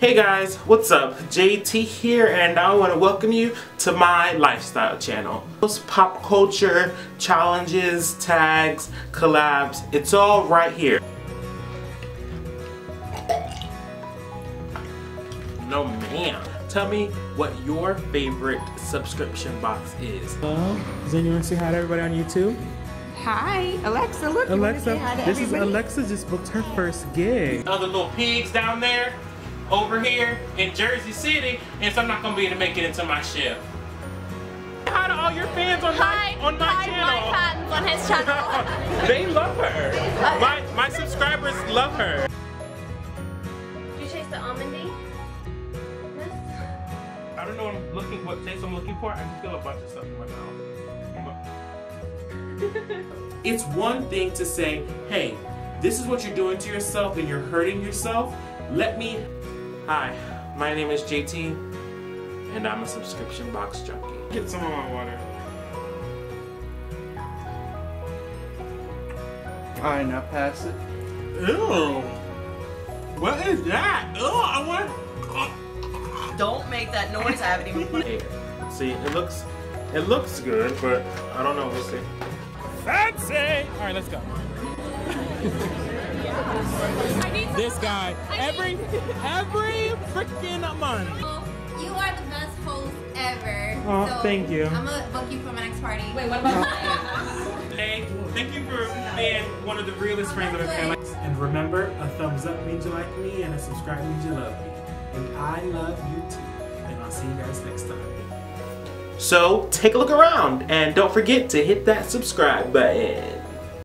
Hey guys, what's up? JT here and I want to welcome you to my lifestyle channel. Those pop culture, challenges, tags, collabs, it's all right here. No man. Tell me what your favorite subscription box is. Hello, does anyone say hi to everybody on YouTube? Hi, Alexa. Look, you wanna say hi Alexa, to this is? Alexa just booked her first gig. Other little pigs down there, over here in Jersey City, and so I'm not gonna be able to make it into my ship. Hi to all your fans on Hi, my on my hi, channel. my fans on his channel. they love her. My my subscribers love her. Did you chase the almondy? I don't know what I'm looking what taste I'm looking for. I can feel a bunch of stuff in my mouth. it's one thing to say, hey, this is what you're doing to yourself and you're hurting yourself. Let me Hi, my name is JT and I'm a subscription box junkie. Get some of my water. Alright, now pass it. Ew. What is that? Ew, I want Don't make that noise. I haven't even put it. Here. See, it looks it looks good, but I don't know. We'll see. Fancy! Alright, let's go. This guy, every every freaking month. You are the best host ever. Oh, thank you. I'm gonna book you for my next party. Wait, what about Hey, thank you for being one of the realest friends I've ever had. And remember, a thumbs up means you like me, and a subscribe means you love me. And I love you too. And I'll see you guys next time. So take a look around and don't forget to hit that subscribe button.